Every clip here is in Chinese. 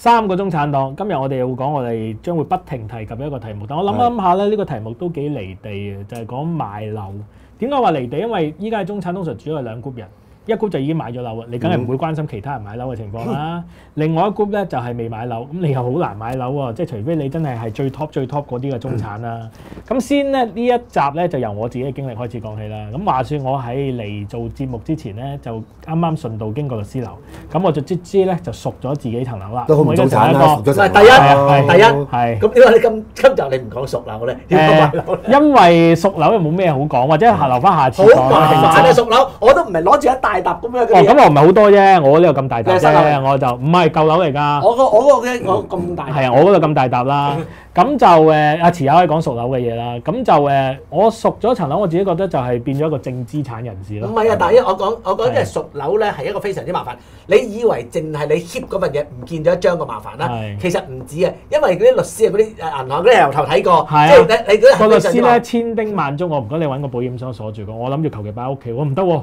三個中產黨，今日我哋會講我哋將會不停提及一個題目，但我諗一諗下咧，呢個題目都幾離地嘅，就係、講賣樓。點解話離地？因為依家係中產通常主要係兩 group 人，一 group 就已經買咗樓啊，你梗係唔會關心其他人買樓嘅情況啦。另外一 group 咧就係未買樓，咁你又好難買樓喎，即係除非你真係係最 top 最 top 嗰啲嘅中產啦。咁先咧呢一集咧就由我自己嘅經歷開始講起啦。咁話說我喺嚟做節目之前咧，就啱啱順道經過律師樓，咁我就即知咧就熟咗自己層樓啦。都好中產啦，第一樓第一係。咁點解你今今集你唔講熟樓咧？點解買樓？因為熟樓又冇咩好講，或者下留翻下次好講麻煩啊！熟樓我都唔係攞住一大沓咁樣哦。咁我唔係好多啫，我呢度咁大沓啫，我就唔係舊樓嚟㗎。我個我嗰個嘅我咁大。係啊，我嗰度咁大沓啦。咁就誒，阿慈友可以講熟樓嘅嘢啦。咁就誒，我熟咗層樓，我自己覺得就係變咗一個正資產人士咯。唔係啊，但係我講我講係嘅熟樓咧係一個非常之麻煩。你以為淨係你 keep 嗰份嘢唔見咗一張個麻煩啦，其實唔止啊，因為嗰啲律師啊、嗰啲誒銀行嗰啲由頭睇過，即係你你嗰啲個律師咧千叮萬囑，我唔該你揾個保險箱鎖住佢。我諗住求其擺喺屋企，我唔得喎。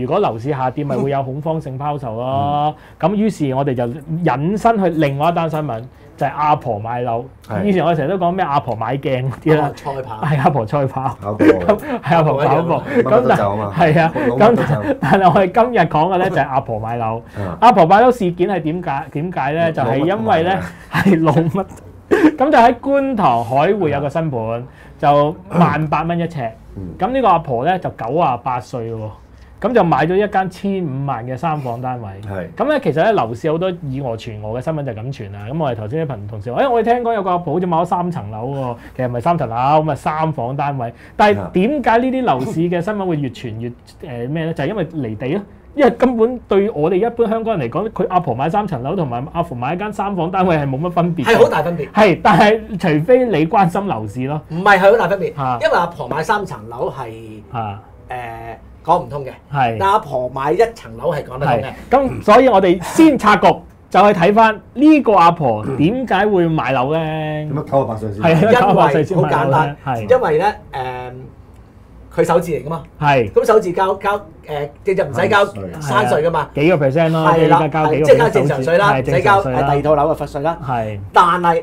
如果樓市下跌，咪會有恐慌性拋售咯。咁、於是我哋就引申去另外一單新聞，就係、阿婆買樓。以前我哋成日都講咩阿婆買鏡嗰啲啦煩，賽跑。係阿婆賽跑。係阿婆跑步，咁但係啊，咁但係我哋今日講嘅咧就係阿婆買樓。啊 阿婆買樓事件係點解？點解咧？就係因為咧係老乜，咁就喺觀塘海匯有個新盤，就萬八蚊一尺。嗯咁呢個阿婆咧就九啊八歲咯喎，咁就買咗一間千五萬嘅三房單位。係咁咧，其實咧樓市好多以我傳我嘅新聞就係咁傳啦。咁我哋頭先啲朋同事話，誒、我哋聽講有個阿婆好似買咗三層樓喎，其實唔係三層樓，咁啊三房單位。但係點解呢啲樓市嘅新聞會越傳越誒咩咧？就係、因為離地咯。因為根本對我哋一般香港人嚟講，佢阿婆買三層樓同埋阿婆買一間三房單位係冇乜分別嘅。係好大分別，係，但係除非你關心樓市咯。唔係係好大分別，啊因為阿婆買三層樓係啊，誒講唔通嘅，係。但。阿婆買一層樓係講得通嘅。咁，所以我哋先拆局，就去睇翻呢個阿婆 點解會買樓咧點？解九啊八歲先？因98歲先為好簡單，因為咧誒，佢首字嚟噶嘛，係。咁首字交交誒，你就唔使交係山稅噶嘛，幾個 percent 咯，即係係啦，交幾個即係交正常税啦，唔使交第二套樓嘅罰税啦。係。但係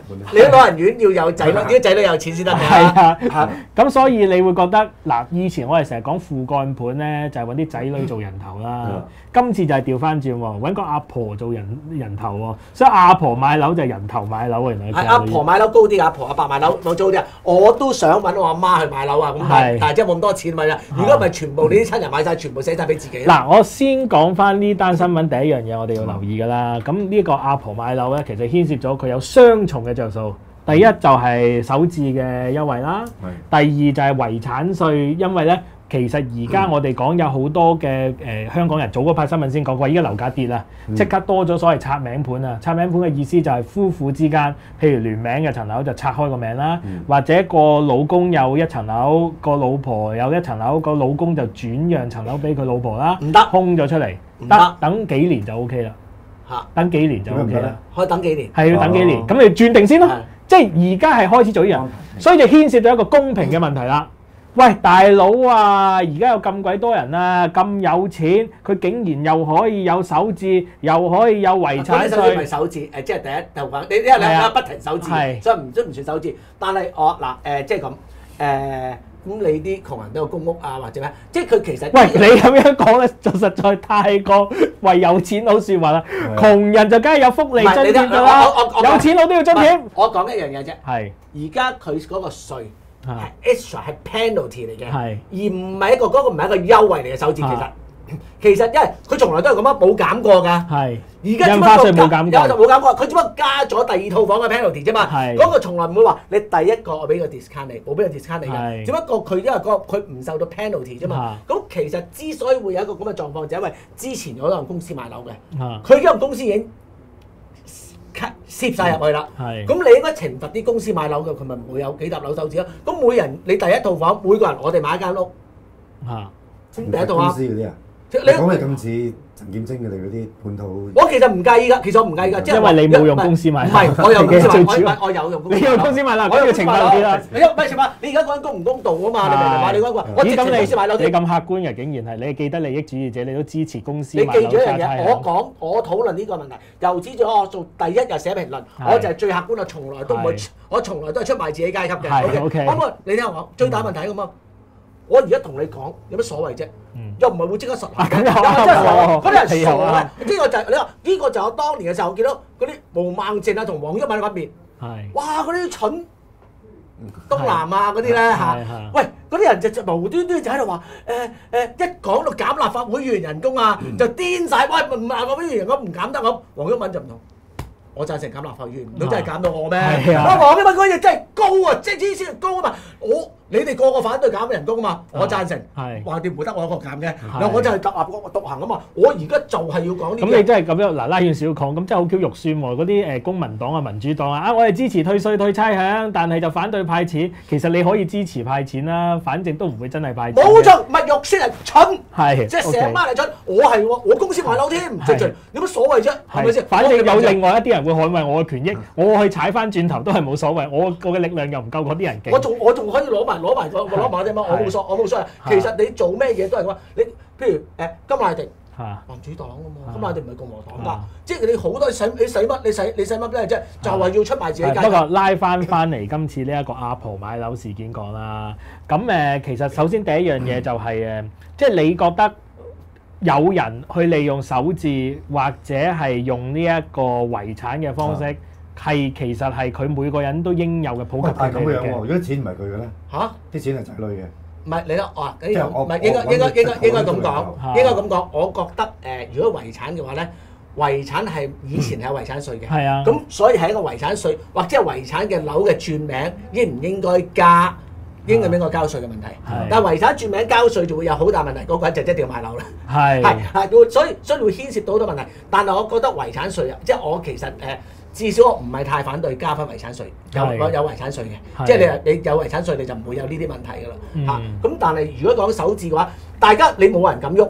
你啲老人院要有仔女，啲仔女有錢先得係。啊，咁所以你會覺得嗱，以前我哋成日講父幹盤咧，就係揾啲仔女做人頭啦嗯。今次就係調翻轉喎，揾個阿婆做人人頭喎，所以阿婆買樓就係人頭買樓啊，原來係阿婆買樓高啲，阿婆阿伯買樓冇租啲啊！我都想揾我阿媽去買樓啊，咁但係係但係即係冇咁多錢咪啦。如果唔係全部你啲親人買晒，全部寫晒俾自己。嗱，我先講翻呢單新聞第一樣嘢，我哋要留意㗎啦。咁呢個阿婆買樓咧，其實牽涉咗佢有雙重嘅着數。第一就係首置嘅優惠啦，第二就係遺產税，因為咧其實而家我哋講有好多嘅誒、呃香港人早嗰排新聞先講過，依家樓價跌啦，即刻多咗所謂拆名盤啊！拆名盤嘅意思就係夫婦之間，譬如聯名嘅層樓就拆開個名啦，或者個老公有一層樓，個老婆有一層樓，個老公就轉讓層樓俾佢老婆啦，唔得。空咗出嚟，得。得等幾年就 O K 啦，嚇，等幾年就 O K 啦。可以等幾年。係要等幾年，哦咁、你轉定先咯。即係而家係開始做呢樣，所以就牽涉到一個公平嘅問題啦。喂，大佬啊，而家有咁鬼多人啊，咁有錢，佢竟然又可以有首置，又可以有遺產嗰啲首置唔係稅，首置，誒即係第一就講你你係啊不停首置，係所以唔都唔算首置。但係我嗱誒即係咁誒，咁你啲窮人都有公屋啊或者咩？即係佢其實喂，你咁樣講咧，就實在太過為有錢佬説話啦。窮人就梗係有福利津貼㗎啦有錢佬都要津貼。我講一樣嘢啫。係而家佢嗰個稅啊係 extra 係 penalty 嚟嘅，係而唔係一個嗰、個唔係一個優惠嚟嘅手指其實啊。其實因為佢從來都係咁樣冇減過㗎。係而家只不印花稅過冇減過有就冇減過，佢只不過加咗第二套房嘅 penalty 啫嘛。係嗰個從來唔會話你第一個我俾個 discount 你，冇俾個 discount 你係嘅。只不過佢因為嗰個佢唔受到 penalty 啫嘛。啊。咁其實之所以會有一個咁嘅狀況，就因為之前有間公司買樓嘅，啊。佢呢間公司已經攝晒入去啦。係咁你應該懲罰啲公司買樓嘅，佢咪唔會有幾沓樓手指咯？咁每人你第一套房，每個人我哋買一間屋，啊。咁第一套公啊，司嗰啲啊，你你講係咁似陳劍青佢哋嗰啲本土。我其實唔介意㗎，其實我唔介意㗎，即係因為你冇用公司買唔係我有 公司買，我最主要我我有用公司你用公司買啦我要懲罰啲啦你有唔係懲罰？你而家講緊公唔公道啊嘛？你明唔明啊？你講緊我直情公司買樓你咁客觀嘅，竟然係你係既得利益主義者，你都支持公司你買樓記住一樣嘢，我講我討論呢個問題，由始至終我做第一日寫評論，我就係最客觀，我從來都唔會，我從來都係出賣自己階級嘅。OK 可唔可以？你聽我講，最大問題係咁啊！我而家同你講有乜所謂啫？嗯又唔係會即刻實行嘅，啊咁又啱又唔係真係實行喎嗰啲人傻係啊嘅。呢個就係你話呢個就係我當年嘅時候見到嗰啲毛孟靜啊同黃毓民嘅分別。係哇！嗰啲蠢東南啊嗰啲咧嚇喂嗰啲人就就無端端就喺度話誒誒，一講到減立法會議員人工啊，就癲晒。喂唔係我議員人工唔減得咁，黃毓民就唔同。我贊成減立法會議員，你真係減到我咩？啊黃毓民嗰嘢真係高啊，即係之前高啊嘛。我你哋個個反對減人工啊嘛，我贊成。係橫掂唔會得我一個減嘅，嗱我就係獨立獨行啊嘛。我而家就係要講呢啲咁你真係咁樣嗱拉遠小講，咁真係好 Q 肉酸喎！嗰啲誒公民黨啊、民主黨啊，啊我哋支持退税退差餉，但係就反對派錢。其實你可以支持派錢啦，反正都唔會真係派錢。冇錯，唔係肉酸係蠢。係，即係成班嚟蠢，我係喎，我公司買樓添，直情有乜所謂啫？係咪先？反正有我另外一啲人會捍衛我嘅權益，我去踩翻轉頭都係冇所謂，我我嘅力量又唔夠嗰啲人勁。我仲我仲可以攞埋攞埋個攞埋啲乜，我冇所我冇所謂。其實你做咩嘢都係咁，你譬如誒金乃迪。嚇。民主黨啊嘛，啊金乃迪唔係共和黨㗎啊，即係你好多使你使乜你使你使乜咧？即係就係要出賣自己。不過拉翻翻嚟今次呢一個阿婆買樓事件講啦，咁誒其實首先第一樣嘢 就係、誒，即係你覺得有人去利用手字或者係用呢一個遺產嘅方式，係、其實係佢每個人都應有嘅普及喂，但係咁樣喎。如果錢唔係佢嘅咧，嚇？啲錢係仔女嘅。唔係你啦，我個唔係應該我應該應該我應該咁我講，應該咁講。我覺得誒，如果遺產嘅話咧，遺產係以前係有遺產稅嘅。係啊，咁所以係一個遺產稅，或者係遺產嘅樓嘅轉名，應唔應該加？應唔應該交稅嘅問題係。但係遺產轉名交稅就會有好大問題，嗰個人就一定要買樓啦。係係係會，所以所以會牽涉到好多問題。但係我覺得遺產稅啊，即係我其實誒。至少我唔係太反對加翻遺產稅，有有有遺產稅嘅，即係你你有遺產稅你就唔會有呢啲問題㗎啦嗯嚇。咁、但係如果講首置嘅話，大家你冇人敢喐，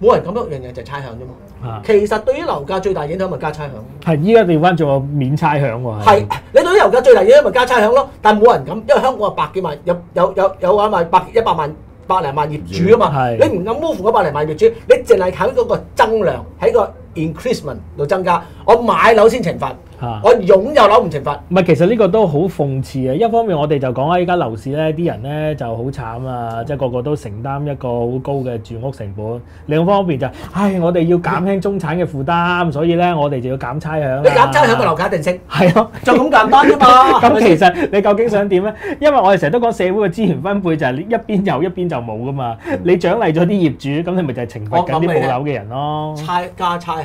冇人敢喐，樣樣就係差餉啫嘛。啊其實對於樓價最大影響咪加差餉。係依家調翻仲有免差餉喎。係，你對於樓價最大影響咪加差餉咯，但係冇人敢，因為香港有百幾萬，有有有有話咪百一百萬百零萬業主啊嘛，你唔敢 move 嗰百零萬業主，你淨係靠嗰個增量喺個 increasement 度增加，我買樓先懲罰，嚇我擁有樓唔懲罰。唔係，其實呢個都好諷刺嘅。一方面我哋就講啊，依家樓市咧，啲人咧就好慘啊，即係個個都承擔一個好高嘅住屋成本。另一方面就係唉，我哋要減輕中產嘅負擔，所以咧我哋就要減差餉啊。你減差餉個樓價一定升，係咯。就咁簡單啫嘛。咁其先實你究竟想點咧？因為我哋成日都講社會嘅資源分配就係你一邊有一邊就冇噶嘛。你獎勵咗啲業主，咁你咪就係懲罰緊啲冇樓嘅人咯。差加差餉，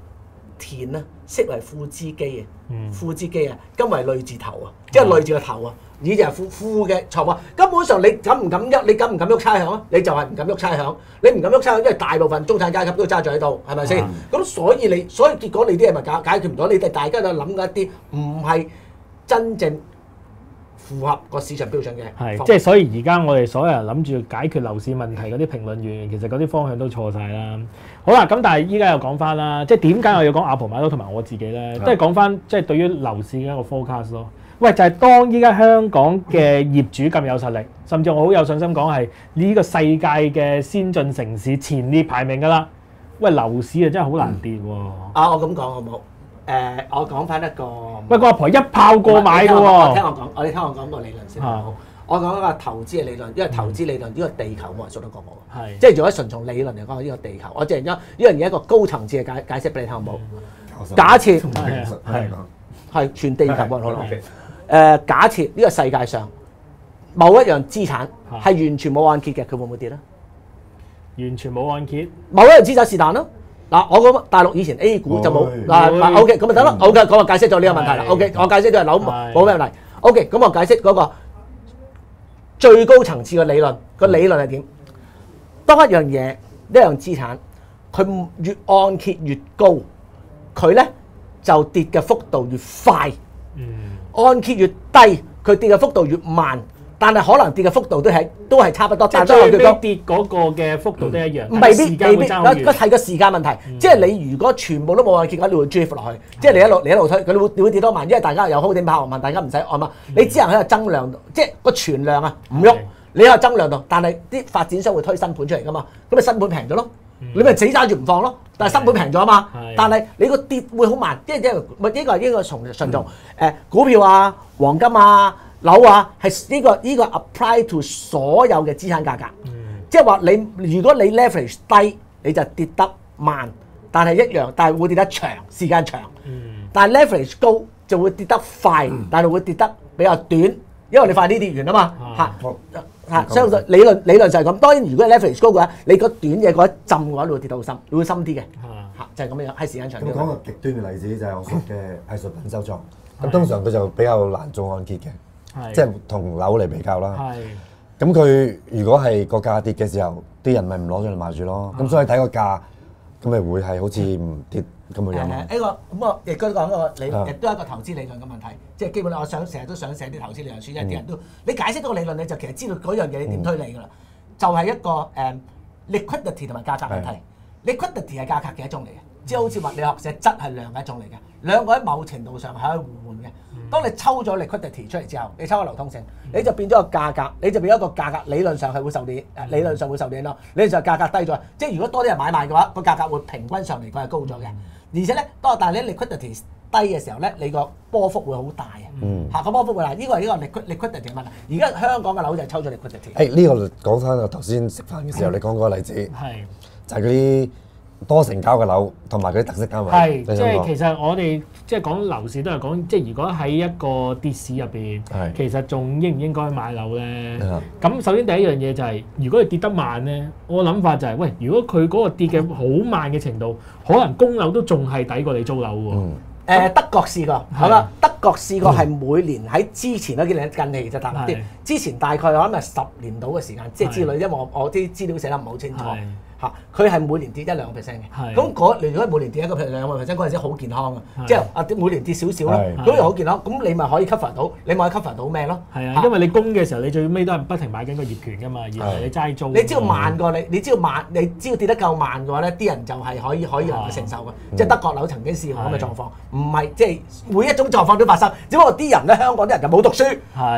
田啊，識為富之基啊。嗯富之基啊，今為累字頭啊，即係累字個頭啊，以就係富富嘅財啊。根本上你敢唔敢喐？你敢唔敢喐差響啊？你就係唔敢喐差響。你唔敢喐差響，因為大部分中產階級都揸住喺度，係咪先？咁、所以你所以結果你啲嘢咪解解決唔到，你哋大家就諗緊一啲唔係真正符合個市場標準嘅方係，即係所以而家我哋所有人諗住解決樓市問題嗰啲評論員，其實嗰啲方向都錯晒啦。好啦，咁但係依家又講翻啦，即係點解我要講阿婆買樓同埋我自己咧？係都係講翻即係對於樓市嘅一個 forecast 咯。喂，就係、當依家香港嘅業主咁有實力，甚至我好有信心講係呢個世界嘅先進城市前列排名㗎啦。喂樓市啊真係好難跌喎。啊，我咁講好冇？誒，我講翻一個。喂，個阿婆一炮過買嘅喎聽。我講，我哋聽我講個理論先好。我講一個投資嘅理論，因為投資理論呢個地球冇人做得過我。係即係如果純從理論嚟講，呢個地球，我淨係將呢樣嘢一個高層次嘅解解釋俾你聽好冇？假設係係係全地球冇人可能。係誒，假設呢個世界上某一樣資產係係完全冇按揭嘅，佢會唔會跌咧？完全冇按揭。某一樣資產是但咯。嗱，我講大陸以前 A 股就冇嗱嗱，OK，咁咪得咯。OK，咁我解釋咗呢個問題啦。OK，我解釋咗係樓冇咩問題。OK，咁我解釋嗰個最高層次嘅理論，個理論係點？當一樣嘢一樣資產，佢越按揭越高，佢咧就跌嘅幅度越快。嗯。按揭越低，佢跌嘅幅度越慢，但係可能跌嘅幅度都係都係差不多，但係最尾佢。跌嗰個嘅幅度都一樣，未必未必，會爭好遠。嗰係個時間問題。即係你如果全部都冇按結果，你會 drift 落去。即係你一路你一路推，佢會跌多慢，因為大家有 holding power 問，大家唔使按嘛。你只能喺度增量，即係個存量啊唔喐，你喺度增量度，但係啲發展商會推新盤出嚟噶嘛，咁咪新盤平咗咯。你咪死揸住唔放咯，但係新盤平咗啊嘛，但係你個跌會好慢，即係即係咪呢個係呢個從順從誒股票啊、黃金啊、樓啊，係呢個呢個 apply to 所有嘅資產價格。即係話你如果你 leverage 低，你就跌得慢，但係一樣，但係會跌得長，時間長。但係 leverage 高就會跌得快，但係會跌得比較短，因為你快啲跌完啊嘛啊嚇我嚇。相信理論理論就係咁。當然如果 leverage 高嘅話，你個短嘢嗰一浸嘅話，你會跌到好深，你會深啲嘅啊嚇，就係咁樣，係時間長咁啲。講個極端嘅例子就係我嘅藝術品收藏，咁通常佢就比較難做按揭嘅，係即係同樓嚟比較啦。係咁佢如果係個價跌嘅時候，啲人咪唔攞上嚟賣住咯。咁所以睇個價，咁咪會係好似唔跌咁嘅樣咯。誒呢個咁我亦都講一個理，啊亦都係一個投資理論嘅問題。即係基本上，我想成日都想寫啲投資理論書，因為啲人都你解釋到個理論，你就其實知道嗰樣嘢你點推理㗎啦。就係一個誒 liquidity 同埋價格問題。liquidity 係價格嘅一種嚟嘅，即係好似物理學寫質係量嘅一種嚟嘅，兩個喺某程度上係可以互換嘅。當你抽咗 liquidity 出嚟之後，你抽咗流通性，你就變咗個價格，你就變咗一個價格理論上係會受你誒理論上會受你咯，理論上價格低咗，即係如果多啲人買賣嘅話，個價格會平均上嚟佢係高咗嘅，而且咧當但係你 liquidity 低嘅時候咧，你個波幅會好大啊，嗯。嚇個波幅會大，呢個係呢個 liquid liquidity 嘅問題。而家香港嘅樓就係抽咗 liquidity。誒呢個講翻我頭先食飯嘅時候，你講嗰個例子，係就係嗰啲多成交嘅樓同埋佢啲特色單位。係，即係其實我哋即係講樓市都係講，即係如果喺一個跌市入邊係，其實仲應唔應該買樓咧啊？咁首先第一樣嘢就係，如果佢跌得慢咧，我諗法就係，喂，如果佢嗰個跌嘅 好慢嘅程度，可能供樓都仲係抵過你租樓喎。嗯。誒、德國試過，好啦，德國試過係每年喺之前嗰幾年近期就大啲。係，之前大概我諗係十年到嘅時間，即係之類，因為我我啲資料寫得唔係好清楚。係嚇，佢係每年跌一兩個 percent 嘅，咁嗰如果每年跌一個 percent 兩個 percent 嗰陣時好健康啊，即係啊每年跌少少咯，咁又好健康，咁你咪可以 cover 到，你咪可以 cover 到咩咯？係啊，因為你供嘅時候，你最尾都係不停買緊個業權噶嘛，而你齋租。你只要慢過你，你只要慢，你只要跌得夠慢嘅話咧，啲人就係可以可以能夠承受嘅。即係德國樓曾經試過咁嘅狀況，唔係即係每一種狀況都發生，只不過啲人咧香港啲人就冇讀書，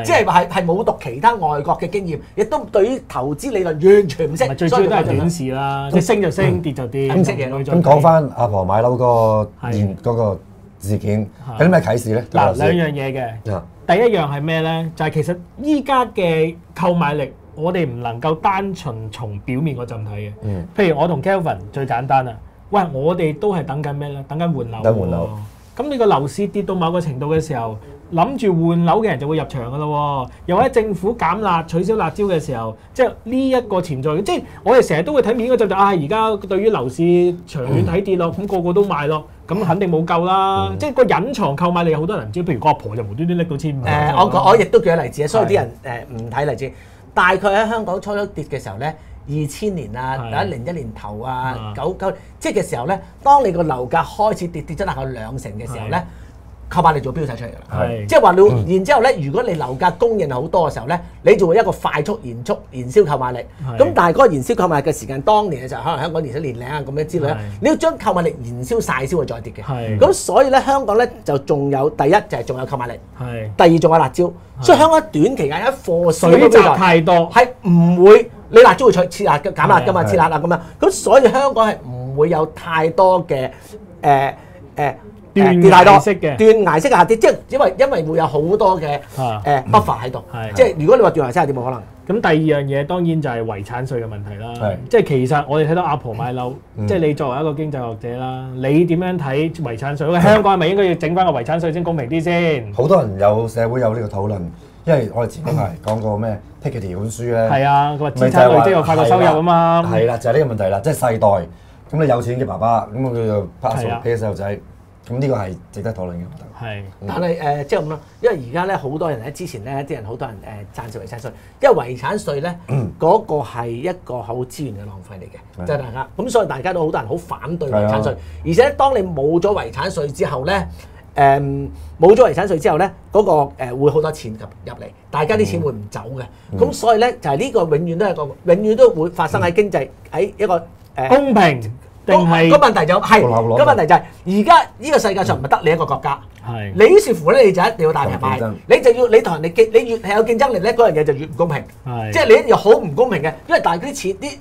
即係係係冇讀其他外國嘅經驗，亦都對於投資理論完全唔識。最主要都係短視啦，即係升就升，跌就跌。咁講翻阿婆買樓嗰個係現嗰個事件，有啲咩啟示咧？嗱對兩樣嘢嘅。第一樣係咩咧？就係、其實依家嘅購買力，我哋唔能夠單純從表面嗰陣睇嘅。嗯譬如我同 Kelvin 最簡單啦，喂，我哋都係等緊咩咧？等緊換樓。等換樓咁你個樓市跌到某個程度嘅時候，諗住換樓嘅人就會入場噶咯喎。又或者政府減辣、取消辣椒嘅時候，即係呢一個潛在嘅，即係我哋成日都會睇面嗰陣就啊，而家對於樓市長遠睇跌咯，咁、個個都買咯，咁肯定冇救啦。嗯即係個隱藏購買力有好多人唔知，譬如個阿婆就無端端拎到千五。誒、我講我亦都舉例子啊，所以啲人誒唔睇例子。大概喺香港初初跌嘅時候咧，二千年啊，係或者零一年頭啊啊，九九即係嘅時候咧，當你個樓價開始跌跌咗大概兩成嘅時候咧，購買力就會飆晒出嚟㗎啦。係即係話你，然之後咧，如果你樓價供應好多嘅時候咧，你就會一個快速延速燃燒購買力。咁但係嗰個燃燒購買力嘅時間，當年嘅時候，可能香港年息年零啊咁樣之類咧，你要將購買力燃燒晒先會再跌嘅。係咁所以咧，香港咧就仲有第一就係仲有購買力。係第二仲有辣椒，所以香港短期間一貨水閘太多。係唔會你辣椒會取撤辣嘅減辣㗎嘛，係撤辣啊咁樣，咁所以香港係唔唔會有太多嘅誒誒太多崖式嘅斷崖式嘅下跌，即係因為因為會有好多嘅啊誒 buffer 喺度係，即係如果你話斷崖式下跌冇可能。咁第二樣嘢當然就係遺產稅嘅問題啦係。即係其實我哋睇到阿婆買樓，嗯即係你作為一個經濟學者啦，你點樣睇遺產稅？喂香港係咪應該要整翻個遺產稅先公平啲先？好多人有社會有呢個討論，因為我哋前嗰排講過咩 Piketty 本書咧，係啊，佢話咪資產累就係話積又快過收入啊嘛。係啦，就係呢個問題啦，即係世代。咁你有錢嘅爸爸，咁佢就 pass 俾細路仔，咁呢個係值得討論嘅。我覺得。係。但係誒、呃即係咁咯，因為而家咧好多人咧，之前咧啲人好多人誒、呃、贊成遺產稅，因為遺產税咧嗰、個係一個好資源嘅浪費嚟嘅，係。即係大家咁，所以大家都好多人好反對遺產稅係啊，而且當你冇咗遺產税之後咧。誒冇咗遺產税之後咧，嗰、個誒、呃、會好多錢入入嚟，大家啲錢會唔走嘅，咁、所以咧就係、呢個永遠都係個永遠都會發生喺經濟喺一個誒。呃公平定係個問題就係、個問題就係而家呢個世界上唔係得你一個國家。係。你於是乎咧，你就一定要大平賣，你就要你同人哋競，你越係有競爭力咧，嗰樣嘢就越唔公平。係。即係你一好唔公平嘅，因為大家啲錢啲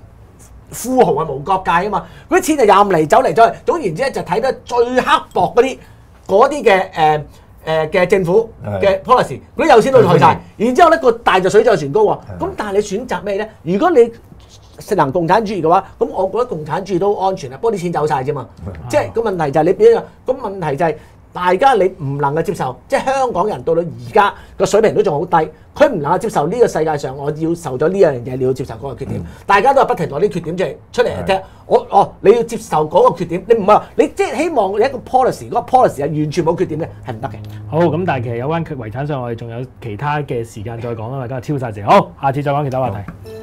富豪係無國界啊嘛，嗰啲錢就任嚟走嚟走去，總言之咧就睇得最刻薄嗰啲嗰啲嘅誒誒嘅政府嘅 policy，嗰啲有錢佬就去晒，然之後咧個大就水漲船高喎。咁但係你選擇咩咧？如果你實行共產主義嘅話，咁我覺得共產主義都安全啊，不過啲錢走晒啫嘛。即係個問題就係你變咗，咁問題就係大家你唔能夠接受，即係香港人到到而家個水平都仲好低，佢唔能夠接受呢個世界上我要受咗呢樣嘢，你要接受嗰個缺點。大家都係不停攞啲缺點出嚟出嚟聽，我哦你要接受嗰個缺點，你唔係話你即係希望你一個 policy 嗰個 policy 係完全冇缺點嘅，係唔得嘅。好咁，但係其實有關遺產上，我哋仲有其他嘅時間再講啦，因為今日超晒時。好，下次再講其他話題。